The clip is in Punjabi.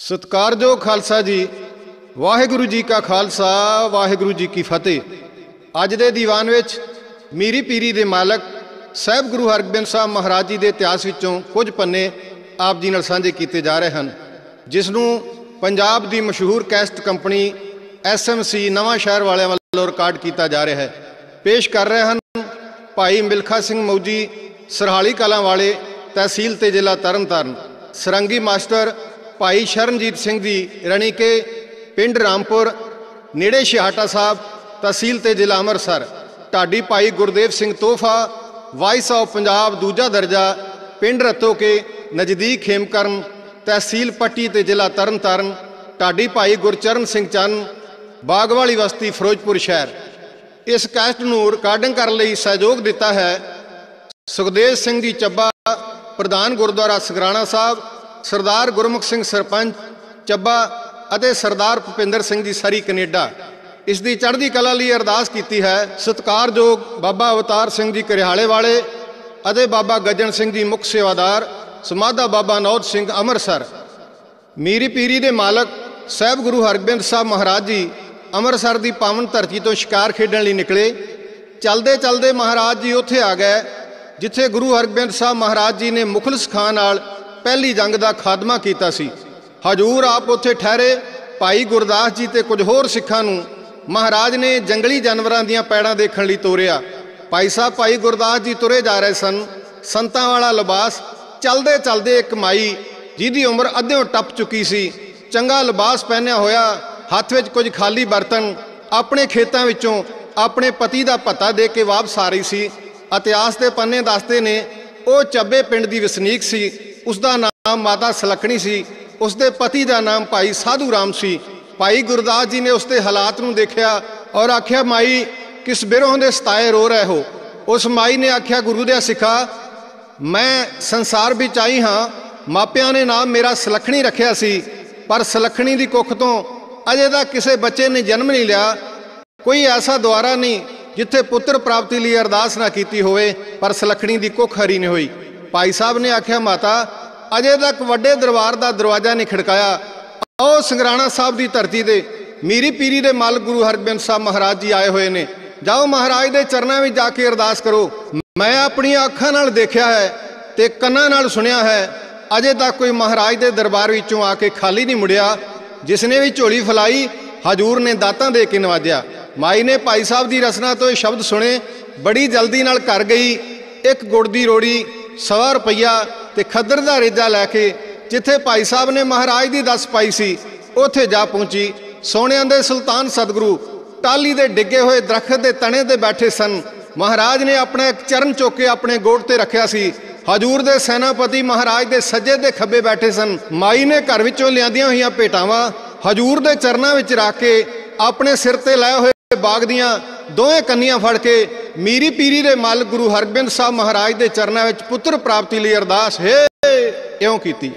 ਸਤਿਕਾਰਯੋਗ ਖਾਲਸਾ ਜੀ। ਵਾਹਿਗੁਰੂ ਜੀ ਕਾ ਖਾਲਸਾ, ਵਾਹਿਗੁਰੂ ਜੀ ਕੀ ਫਤਿਹ। ਅੱਜ ਦੇ ਦੀਵਾਨ ਵਿੱਚ ਮੀਰੀ ਪੀਰੀ ਦੇ ਮਾਲਕ ਸਹਿਬ ਗੁਰੂ ਹਰਗੋਬਿੰਦ ਸਾਹਿਬ ਮਹਾਰਾਜ ਜੀ ਦੇ ਇਤਿਹਾਸ ਵਿੱਚੋਂ ਕੁਝ ਪੰਨੇ ਆਪ ਜੀ ਨਾਲ ਸਾਂਝੇ ਕੀਤੇ ਜਾ ਰਹੇ ਹਨ। ਜਿਸ ਨੂੰ ਪੰਜਾਬ ਦੀ ਮਸ਼ਹੂਰ ਕੈਸਟ ਕੰਪਨੀ ਐਸਐਮਸੀ ਨਵਾਂ ਸ਼ਹਿਰ ਵਾਲਿਆਂ ਵੱਲੋਂ ਰਿਕਾਰਡ ਕੀਤਾ ਜਾ ਰਿਹਾ ਹੈ। ਪੇਸ਼ ਕਰ ਰਹੇ ਹਨ ਭਾਈ ਮਿਲਖਾ ਸਿੰਘ ਮੌਜੀ, ਸਰਹਾਲੀ ਕਲਾਂ ਵਾਲੇ ਤਹਿਸੀਲ ਤੇ ਜ਼ਿਲ੍ਹਾ ਤਰਨਤਾਰਨ। ਸਰੰਗੀ ਮਾਸਟਰ ਭਾਈ ਸ਼ਰਨਜੀਤ ਸਿੰਘ ਜੀ ਰਣੀਕੇ ਪਿੰਡ ਰਾਮਪੁਰ, ਨੇੜੇ ਸ਼ਿਹਾਟਾ ਸਾਹਿਬ, ਤਹਿਸੀਲ ਤੇ ਜ਼ਿਲ੍ਹਾ ਅੰਮ੍ਰਿਤਸਰ। ਢਾਡੀ ਭਾਈ ਗੁਰਦੇਵ ਸਿੰਘ ਤੋਹਫਾ ਵਾਇਸ ਆਫ ਪੰਜਾਬ, ਦੂਜਾ ਦਰਜਾ, ਪਿੰਡ ਰਤੋਕੇ ਨਜ਼ਦੀਕ ਖੇਮਕਰਨ, ਤਹਿਸੀਲ ਪੱਟੀ ਤੇ ਜ਼ਿਲ੍ਹਾ ਤਰਨਤਾਰਨ। ਢਾਡੀ ਭਾਈ ਗੁਰਚਰਨ ਸਿੰਘ ਚੰਨ, ਬਾਗਵਾਲੀ ਵਸਤੀ ਫਿਰੋਜ਼ਪੁਰ ਸ਼ਹਿਰ। ਇਸ ਕੈਸਟ ਨੂੰ ਰਿਕਾਰਡਿੰਗ ਕਰਨ ਲਈ ਸਹਿਯੋਗ ਦਿੱਤਾ ਹੈ ਸੁਖਦੇਵ ਸਿੰਘ ਜੀ ਚੱਬਾ, ਪ੍ਰਧਾਨ ਗੁਰਦੁਆਰਾ ਸਗਰਾਣਾ ਸਾਹਿਬ ਸਰਦਾਰ ਗੁਰਮੁਖ ਸਿੰਘ ਸਰਪੰਚ, ਚੱਬਾ ਅਤੇ ਸਰਦਾਰ ਭੁਪਿੰਦਰ ਸਿੰਘ ਜੀ ਸਰੀ ਕੈਨੇਡਾ। ਇਸ ਦੀ ਚੜ੍ਹਦੀ ਕਲਾ ਲਈ ਅਰਦਾਸ ਕੀਤੀ ਹੈ, ਸਤਿਕਾਰਯੋਗ ਬਾਬਾ ਅਵਤਾਰ ਸਿੰਘ ਜੀ ਕਰਿਹਾਲੇ ਵਾਲੇ ਅਤੇ ਬਾਬਾ ਗੱਜਣ ਸਿੰਘ ਜੀ ਮੁੱਖ ਸੇਵਾਦਾਰ, ਸਮਾਧਾ ਬਾਬਾ ਨੌਦ ਸਿੰਘ ਅੰਮ੍ਰਿਤਸਰ। ਮੀਰੀ ਪੀਰੀ ਦੇ ਮਾਲਕ ਸਹਿਬ ਗੁਰੂ ਹਰਗੋਬਿੰਦ ਸਾਹਿਬ ਮਹਾਰਾਜ ਜੀ ਅੰਮ੍ਰਿਤਸਰ ਦੀ ਪਾਵਨ ਧਰਤੀ ਤੋਂ ਸ਼ਿਕਾਰ ਖੇਡਣ ਲਈ ਨਿਕਲੇ। ਚਲਦੇ ਚਲਦੇ ਮਹਾਰਾਜ ਜੀ ਉੱਥੇ ਆ ਗਏ, ਜਿੱਥੇ ਗੁਰੂ ਹਰਗੋਬਿੰਦ ਸਾਹਿਬ ਮਹਾਰਾਜ ਜੀ ਨੇ ਮੁਖਲਸ ਖਾਨ ਨਾਲ ਪਹਿਲੀ ਜੰਗ ਦਾ ਖਾਤਮਾ ਕੀਤਾ ਸੀ। ਹਜੂਰ ਆਪ ਉੱਥੇ ਠਹਿਰੇ। ਭਾਈ ਗੁਰਦਾਸ ਜੀ ਤੇ ਕੁਝ ਹੋਰ ਸਿੱਖਾਂ ਨੂੰ ਮਹਾਰਾਜ ਨੇ ਜੰਗਲੀ ਜਾਨਵਰਾਂ ਦੀਆਂ ਪੈੜਾਂ ਦੇਖਣ ਲਈ ਤੋਰਿਆ। ਭਾਈ ਸਾਹਿਬ, ਭਾਈ ਗੁਰਦਾਸ ਜੀ ਤੁਰੇ ਜਾ ਰਹੇ ਸਨ। ਸੰਤਾਂ ਵਾਲਾ ਲਿਬਾਸ ਚਲਦੇ ਚਲਦੇ ਇੱਕ ਮਾਈ, ਜਿਹਦੀ ਉਮਰ ਅੱਧਿਓਂ ਟੱਪ ਚੁੱਕੀ ਸੀ, ਚੰਗਾ ਲਿਬਾਸ ਪਹਿਨਿਆ ਹੋਇਆ, ਹੱਥ ਵਿੱਚ ਕੁਝ ਖਾਲੀ ਬਰਤਨ, ਆਪਣੇ ਖੇਤਾਂ ਵਿੱਚੋਂ ਆਪਣੇ ਪਤੀ ਦਾ ਪਤਾ ਦੇ ਕੇ ਵਾਪਸ ਆ ਰਹੀ ਸੀ ਇਤਿਹਾਸ ਦੇ ਪੰਨੇ ਦੱਸਦੇ ਨੇ, ਉਹ ਚੱਬੇ ਪਿੰਡ ਦੀ ਵਸਨੀਕ ਸੀ। ਉਸ ਦਾ ਨਾਮ ਮਾਤਾ ਸਲਖਣੀ ਸੀ। ਉਸ ਦੇ ਪਤੀ ਦਾ ਨਾਮ ਭਾਈ ਸਾਧੂ ਰਾਮ ਸੀ। ਭਾਈ ਗੁਰਦਾਸ ਜੀ ਨੇ ਉਸ ਦੇ ਹਾਲਾਤ ਨੂੰ ਦੇਖਿਆ ਔਰ ਆਖਿਆ, ਮਾਈ, ਕਿਸ ਬਿਰੋਂ ਦੇ ਸਤਾਏ ਰੋ ਰਹੇ ਹੋ? ਉਸ ਮਾਈ ਨੇ ਆਖਿਆ, ਗੁਰੂ ਦੇ ਸਿੱਖਾ, ਮੈਂ ਸੰਸਾਰ ਵਿੱਚ ਆਈ ਹਾਂ। ਮਾਪਿਆਂ ਨੇ ਨਾਮ ਮੇਰਾ ਸਲਖਣੀ ਰੱਖਿਆ ਸੀ, ਪਰ ਸਲਖਣੀ ਦੀ ਕੁੱਖ ਤੋਂ ਅਜੇ ਤੱਕ ਕਿਸੇ ਬੱਚੇ ਨੇ ਜਨਮ ਨਹੀਂ ਲਿਆ। ਕੋਈ ਐਸਾ ਦੁਆਰਾ ਨਹੀਂ ਜਿੱਥੇ ਪੁੱਤਰ ਪ੍ਰਾਪਤੀ ਲਈ ਅਰਦਾਸ ਨਾ ਕੀਤੀ ਹੋਵੇ, ਪਰ ਸਲਖਣੀ ਦੀ ਕੁੱਖ ਹਰੀ ਨਹੀਂ ਹੋਈ। ਭਾਈ ਸਾਹਿਬ ਨੇ ਆਖਿਆ, ਮਾਤਾ ਅਜੇ ਤੱਕ ਵੱਡੇ ਦਰਬਾਰ ਦਾ ਦਰਵਾਜ਼ਾ ਨਹੀਂ ਖੜਕਾਇਆ। ਆਓ ਸੰਗਰਾਣਾ ਸਾਹਿਬ ਦੀ ਧਰਤੀ ਤੇ ਮੀਰੀ ਪੀਰੀ ਦੇ ਮਾਲਕ ਗੁਰੂ ਹਰਗੋਬਿੰਦ ਸਾਹਿਬ ਮਹਾਰਾਜ ਜੀ ਆਏ ਹੋਏ ਨੇ। ਜਾਓ ਮਹਾਰਾਜ ਦੇ ਚਰਨਾਂ ਵਿੱਚ ਜਾ ਕੇ ਅਰਦਾਸ ਕਰੋ। ਮੈਂ ਆਪਣੀਆਂ ਅੱਖਾਂ ਨਾਲ ਦੇਖਿਆ ਹੈ ਤੇ ਕੰਨਾਂ ਨਾਲ ਸੁਣਿਆ ਹੈ। ਅਜੇ ਤੱਕ ਕੋਈ ਮਹਾਰਾਜ ਦੇ ਦਰਬਾਰ ਵਿੱਚੋਂ ਆ ਕੇ ਖਾਲੀ ਨਹੀਂ ਮੁੜਿਆ। ਜਿਸ ਨੇ ਵੀ ਝੋਲੀ ਫਲਾਈ, ਹਜੂਰ ਨੇ ਦਾਤਾਂ ਦੇ ਕੇ ਨਵਾਜਿਆ। ਮਾਈ ਨੇ ਭਾਈ ਸਾਹਿਬ ਦੀ ਰਸਨਾ ਤੋਂ ਇਹ ਸ਼ਬਦ ਸੁਣੇ, ਬੜੀ ਜਲਦੀ ਨਾਲ ਕਰ ਗਈ। ਇੱਕ ਗੁੜ ਦੀ ਰੋੜੀ ਸਵਾ ਰੁਪਈਆ ਤੇ ਖੱਦਰ ਦਾ ਰੇਜਾ ਲੈ ਕੇ ਜਿੱਥੇ ਭਾਈ ਸਾਹਿਬ ਨੇ ਮਹਾਰਾਜ ਦੀ ਦੱਸ ਪਾਈ ਸੀ, ਉੱਥੇ ਜਾ ਪਹੁੰਚੀ। ਸੋਹਣਿਆਂ ਦੇ ਸੁਲਤਾਨ ਸਤਿਗੁਰੂ ਟਾਲੀ ਦੇ ਡਿੱਗੇ ਹੋਏ ਦਰਖਤ ਦੇ ਤਣੇ ਤੇ ਬੈਠੇ ਸਨ। ਮਹਾਰਾਜ ਨੇ ਆਪਣਾ ਇੱਕ ਚਰਨ ਚੁੱਕ ਕੇ ਆਪਣੇ ਗੋੜ ਤੇ ਰੱਖਿਆ ਸੀ। ਹਜੂਰ ਦੇ ਸੈਨਾਪਤੀ ਮਹਾਰਾਜ ਦੇ ਸੱਜੇ ਤੇ ਖੱਬੇ ਬੈਠੇ ਸਨ। ਮਾਈ ਨੇ ਘਰ ਵਿੱਚੋਂ ਲਿਆਂਦੀਆਂ ਹੋਈਆਂ ਭੇਟਾਵਾਂ ਹਜੂਰ ਦੇ ਚਰਨਾਂ ਵਿੱਚ ਰੱਖ ਕੇ ਆਪਣੇ ਸਿਰ ਤੇ ਲਾਏ ਹੋਏ ਬਾਗ ਦੀਆਂ ਦੋਵੇਂ ਕੰਨੀਆਂ ਫੜ ਕੇ ਮੀਰੀ ਪੀਰੀ ਦੇ ਮਾਲਕ ਗੁਰੂ ਹਰਗੋਬਿੰਦ ਸਾਹਿਬ ਮਹਾਰਾਜ ਦੇ ਚਰਨਾਂ ਵਿੱਚ ਪੁੱਤਰ ਪ੍ਰਾਪਤੀ ਲਈ ਅਰਦਾਸ ਹੈ, ਇਉਂ ਕੀਤੀ।